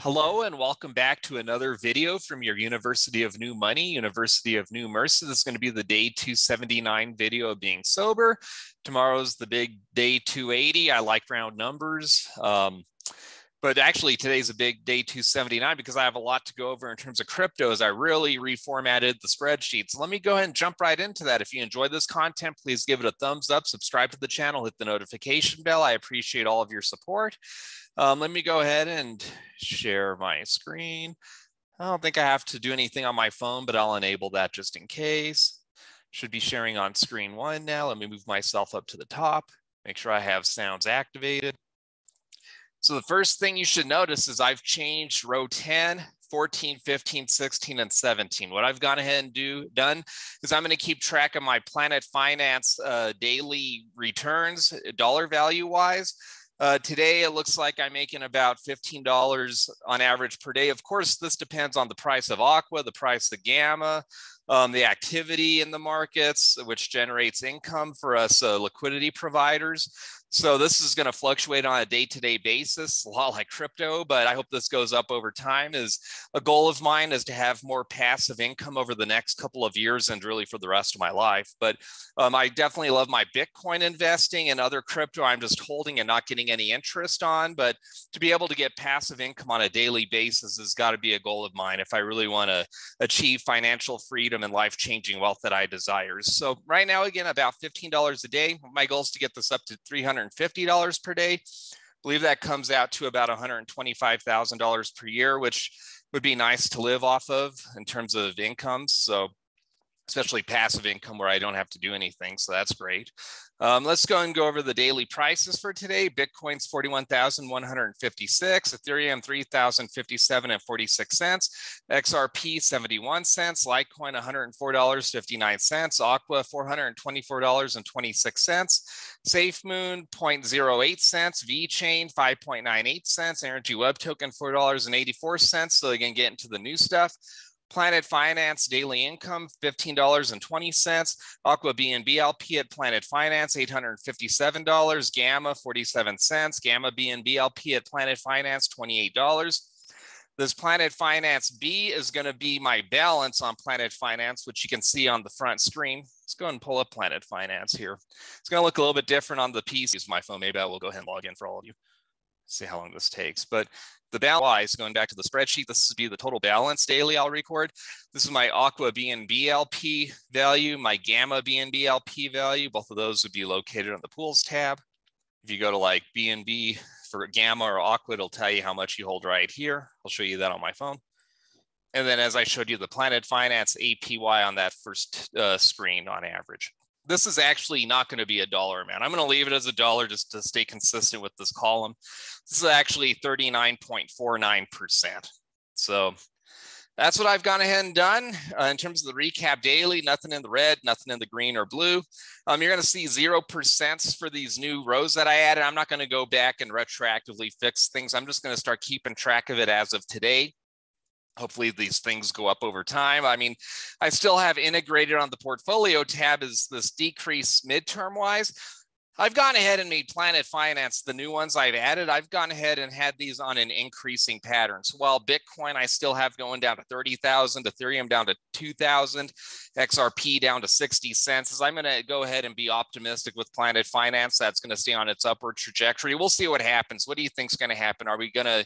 Hello and welcome back to another video from your University of New Money, University of New Mercy. This is going to be the day 279 video of being sober. Tomorrow's the big day 280. I like round numbers. Um, but actually today's a big day 279 because I have a lot to go over in terms of cryptos. I really reformatted the spreadsheet. So let me go ahead and jump right into that. If you enjoyed this content, please give it a thumbs up, subscribe to the channel, hit the notification bell. I appreciate all of your support. Um, let me go ahead and share my screen. I don't think I have to do anything on my phone, but I'll enable that just in case. Should be sharing on screen one now. Let me move myself up to the top, make sure I have sounds activated. So the first thing you should notice is I've changed row 10, 14, 15, 16, and 17. What I've gone ahead and do done is I'm going to keep track of my Planet Finance uh, daily returns, dollar value wise. Uh, today, it looks like I'm making about $15 on average per day. Of course, this depends on the price of Aqua, the price of Gamma, um, the activity in the markets, which generates income for us uh, liquidity providers. So this is going to fluctuate on a day-to-day basis, a lot like crypto, but I hope this goes up over time. Is a goal of mine is to have more passive income over the next couple of years and really for the rest of my life. But um, I definitely love my Bitcoin investing and other crypto. I'm just holding and not getting any interest on. But to be able to get passive income on a daily basis has got to be a goal of mine if I really want to achieve financial freedom and life-changing wealth that I desire. So right now, again, about $15 a day. My goal is to get this up to 300 $150 per day. I believe that comes out to about $125,000 per year, which would be nice to live off of in terms of incomes. So especially passive income where I don't have to do anything. So that's great. Um, let's go and go over the daily prices for today. Bitcoin's 41,156, Ethereum 3,057 and 46 cents, XRP 71 cents, Litecoin $104.59, Aqua $424.26, SafeMoon 0.08 cents, VeChain 5.98 cents, Energy Web Token $4.84. So again, get into the new stuff. Planet Finance daily income $15.20. Aqua BNB LP at Planet Finance $857. Gamma 47 cents. Gamma BNB LP at Planet Finance $28. This Planet Finance B is going to be my balance on Planet Finance, which you can see on the front screen. Let's go and pull up Planet Finance here. It's going to look a little bit different on the PC. Use my phone. Maybe I will go ahead and log in for all of you. See how long this takes. But the balance, going back to the spreadsheet, this would be the total balance daily I'll record. This is my Aqua BNB LP value, my Gamma BNB LP value. Both of those would be located on the pools tab. If you go to like BNB for Gamma or Aqua, it'll tell you how much you hold right here. I'll show you that on my phone. And then as I showed you the Planet Finance APY on that first uh, screen on average this is actually not going to be a dollar amount. I'm going to leave it as a dollar just to stay consistent with this column. This is actually 39.49%. So that's what I've gone ahead and done uh, in terms of the recap daily, nothing in the red, nothing in the green or blue. Um, you're going to see 0% for these new rows that I added. I'm not going to go back and retroactively fix things. I'm just going to start keeping track of it as of today hopefully these things go up over time. I mean, I still have integrated on the portfolio tab is this decrease midterm wise. I've gone ahead and made Planet Finance, the new ones I've added, I've gone ahead and had these on an increasing pattern. So while Bitcoin I still have going down to 30,000, Ethereum down to 2,000, XRP down to 60 cents, I'm going to go ahead and be optimistic with Planet Finance. That's going to stay on its upward trajectory. We'll see what happens. What do you think is going to happen? Are we going to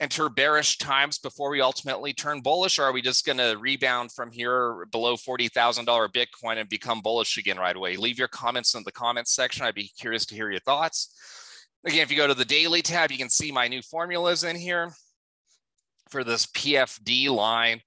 enter bearish times before we ultimately turn bullish? Or are we just going to rebound from here below $40,000 Bitcoin and become bullish again right away? Leave your comments in the comments section. I'd be curious to hear your thoughts. Again, if you go to the daily tab, you can see my new formulas in here for this PFD line.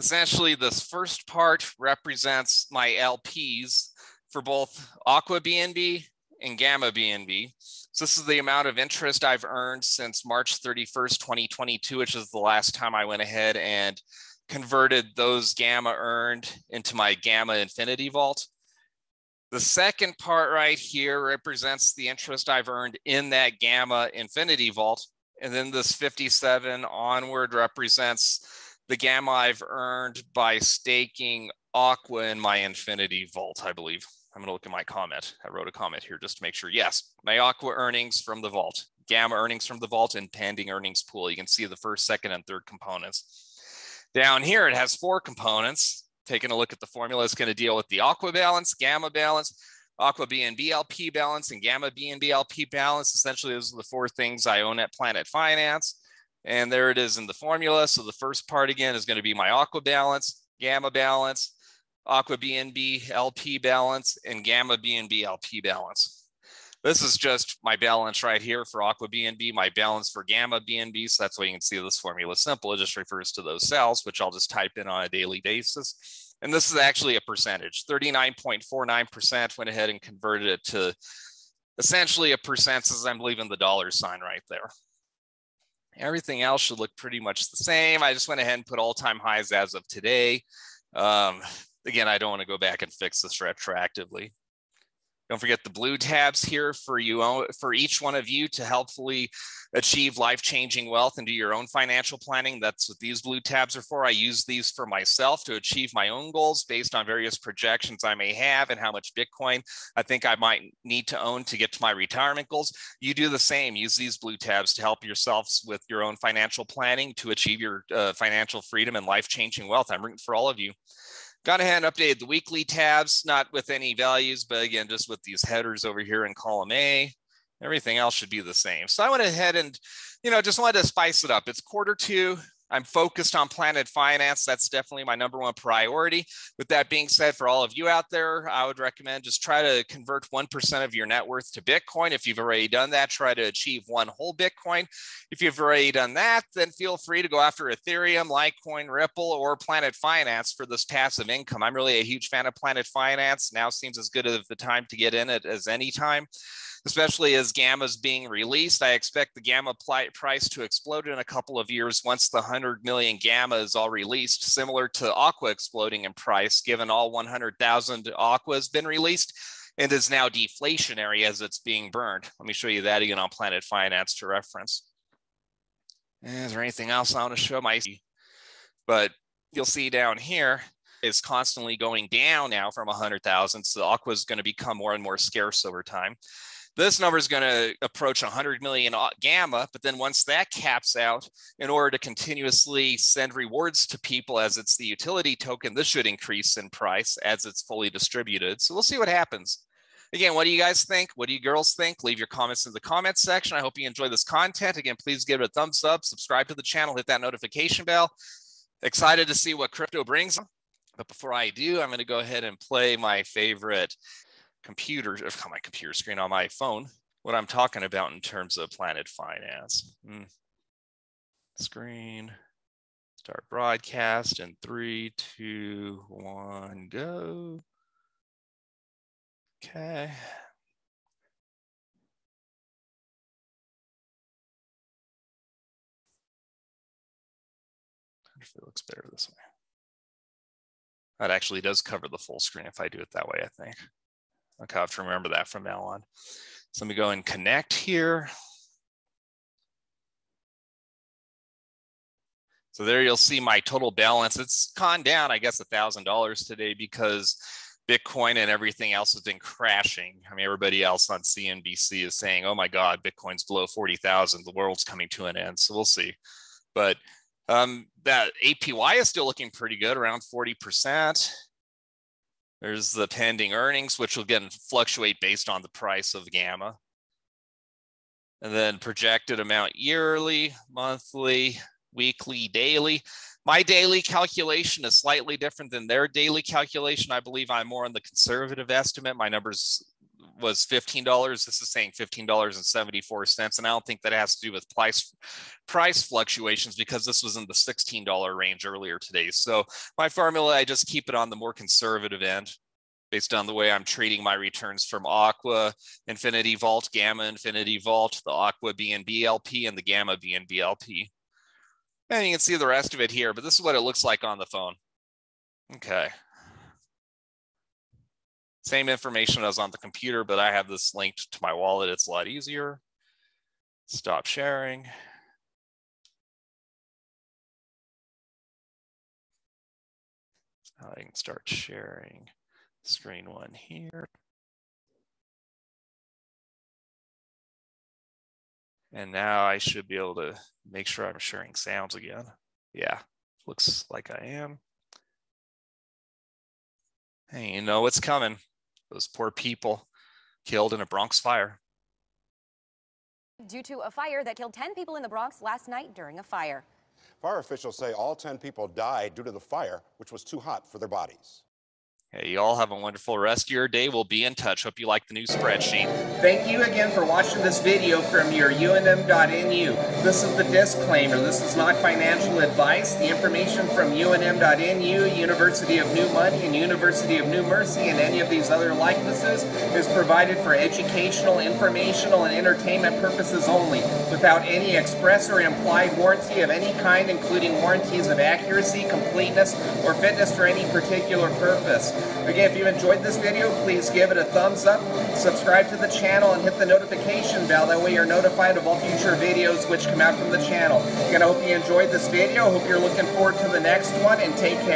Essentially, this first part represents my LPs for both Aqua BNB and Gamma BNB. So this is the amount of interest I've earned since March 31st, 2022, which is the last time I went ahead and converted those Gamma earned into my Gamma Infinity Vault. The second part right here represents the interest I've earned in that Gamma Infinity Vault. And then this 57 onward represents the Gamma I've earned by staking Aqua in my Infinity Vault, I believe. I'm going to look at my comment. I wrote a comment here just to make sure. Yes, my Aqua earnings from the vault. gamma earnings from the vault, and pending earnings pool. You can see the first, second, and third components. Down here, it has four components. Taking a look at the formula, it's going to deal with the aqua balance, gamma balance, aqua BNB LP balance, and gamma BNB LP balance. Essentially, those are the four things I own at Planet Finance. And there it is in the formula. So the first part again is going to be my aqua balance, gamma balance, aqua BNB LP balance, and gamma BNB LP balance. This is just my balance right here for aqua BNB, my balance for gamma BNB. So that's why you can see this formula simple. It just refers to those cells, which I'll just type in on a daily basis. And this is actually a percentage, 39.49% went ahead and converted it to essentially a percent since I'm leaving the dollar sign right there. Everything else should look pretty much the same. I just went ahead and put all-time highs as of today. Um, again, I don't want to go back and fix this retroactively. Don't forget the blue tabs here for you for each one of you to helpfully achieve life-changing wealth and do your own financial planning. That's what these blue tabs are for. I use these for myself to achieve my own goals based on various projections I may have and how much Bitcoin I think I might need to own to get to my retirement goals. You do the same. Use these blue tabs to help yourselves with your own financial planning to achieve your uh, financial freedom and life-changing wealth. I'm rooting for all of you. Gone ahead and updated the weekly tabs, not with any values, but again, just with these headers over here in column A. Everything else should be the same. So I went ahead and, you know, just wanted to spice it up. It's quarter two. I'm focused on Planet Finance. That's definitely my number one priority. With that being said, for all of you out there, I would recommend just try to convert 1% of your net worth to Bitcoin. If you've already done that, try to achieve one whole Bitcoin. If you've already done that, then feel free to go after Ethereum, Litecoin, Ripple, or Planet Finance for this passive income. I'm really a huge fan of Planet Finance. Now seems as good of the time to get in it as any time especially as gamma is being released. I expect the gamma price to explode in a couple of years once the 100 million gamma is all released, similar to aqua exploding in price, given all 100,000 aqua has been released and is now deflationary as it's being burned. Let me show you that again on Planet Finance to reference. Eh, is there anything else I want to show my? But you'll see down here is constantly going down now from 100,000. So aqua is going to become more and more scarce over time. This number is going to approach 100 million gamma, but then once that caps out, in order to continuously send rewards to people as it's the utility token, this should increase in price as it's fully distributed. So we'll see what happens. Again, what do you guys think? What do you girls think? Leave your comments in the comments section. I hope you enjoy this content. Again, please give it a thumbs up, subscribe to the channel, hit that notification bell. Excited to see what crypto brings. But before I do, I'm going to go ahead and play my favorite computer, on my computer screen on my phone, what I'm talking about in terms of Planet Finance. Mm. Screen, start broadcast in three, two, one, go. Okay. if it looks better this way. That actually does cover the full screen if I do it that way, I think. Okay, I have to remember that from now on. So let me go and connect here. So there you'll see my total balance. It's gone down, I guess, $1,000 today because Bitcoin and everything else has been crashing. I mean, everybody else on CNBC is saying, oh my God, Bitcoin's below 40,000. The world's coming to an end. So we'll see. But um, that APY is still looking pretty good, around 40%. There's the pending earnings, which will again fluctuate based on the price of gamma. And then projected amount yearly, monthly, weekly, daily. My daily calculation is slightly different than their daily calculation. I believe I'm more on the conservative estimate. My numbers was $15. This is saying $15.74. And I don't think that has to do with price, price fluctuations because this was in the $16 range earlier today. So my formula, I just keep it on the more conservative end based on the way I'm treating my returns from Aqua, Infinity Vault, Gamma Infinity Vault, the Aqua BNB LP, and the Gamma BNB LP. And you can see the rest of it here, but this is what it looks like on the phone. Okay. Same information as on the computer, but I have this linked to my wallet. It's a lot easier. Stop sharing. I can start sharing screen one here. And now I should be able to make sure I'm sharing sounds again. Yeah, looks like I am. Hey, you know what's coming. Those poor people killed in a Bronx fire. Due to a fire that killed 10 people in the Bronx last night during a fire. Fire officials say all 10 people died due to the fire, which was too hot for their bodies. Hey, you all have a wonderful rest of your day. We'll be in touch. Hope you like the new spreadsheet. Thank you again for watching this video from your UNM.NU. This is the disclaimer. This is not financial advice. The information from UNM.NU, University of New Money, and University of New Mercy, and any of these other likenesses is provided for educational, informational, and entertainment purposes only, without any express or implied warranty of any kind, including warranties of accuracy, completeness, or fitness for any particular purpose. Again, if you enjoyed this video, please give it a thumbs up, subscribe to the channel, and hit the notification bell. That way you're notified of all future videos which come out from the channel. Again, I hope you enjoyed this video. Hope you're looking forward to the next one, and take care.